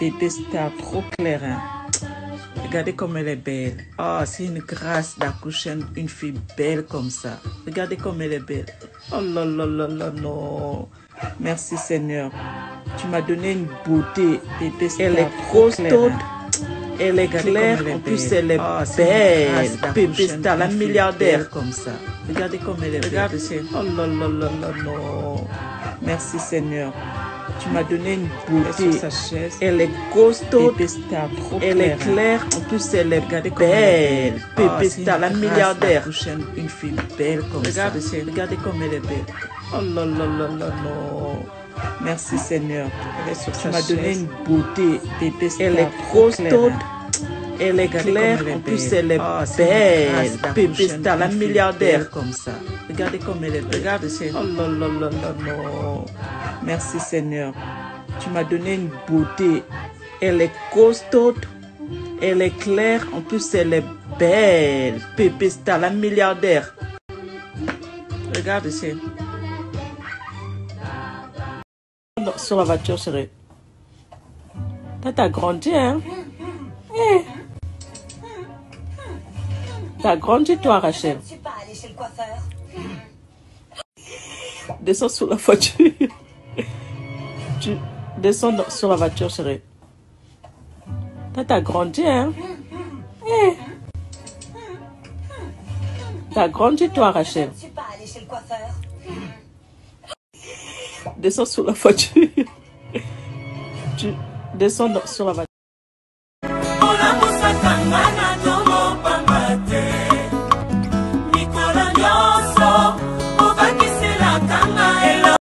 Bébé star, trop claire. hein. Regardez comme elle est belle. Oh, c'est une grâce d'accoucher une fille belle comme ça. Regardez comme elle est belle. Oh là là là là, non. Merci Seigneur. Tu m'as donné une beauté. Bébé star, Elle est trop costaud. claire, hein. Elle est Regardez claire, elle est en plus elle est Oh, belle. Bébé star, la milliardaire. comme ça. Regardez comme elle est Regarde belle. Oh là là là là, non. Merci Seigneur. Tu m'as donné une beauté. sur sa chaise? Elle est costaud. Bébé star, trop Elle est claire, hein. claire. En plus, elle est Regardez comme elle est belle. belle. Bébé Oh, star, la milliardaire. d'accoucher Une fille belle comme ça. Regardez comme elle est belle. Oh là là là là, non. Merci Seigneur. Elle est sur Tu m'as donné une beauté. Bébé star, Elle est costaud. claire. Elle est claire, en plus elle est une belle. Bébé star, la milliardaire. comme ça. Regardez comme elle est belle. Regarde. Oh là là là là. Merci Seigneur. Tu m'as donné une beauté. Elle est costaud. Elle est claire, en plus elle est belle. Bébé star, la milliardaire. Regarde. Non, Sur la voiture, chérie. T'as grandi, hein? Eh. T'as grandi, toi, Rachel. Je suis pas allée chez le coiffeur. Descends sur la voiture. tu descends dans- sur la voiture, chérie. Là, t'as grandi, hein? Eh. T'as grandi, toi, Rachel. Je suis pas allée chez le coiffeur. Descends sur la voiture. tu descends dans- sur la voiture.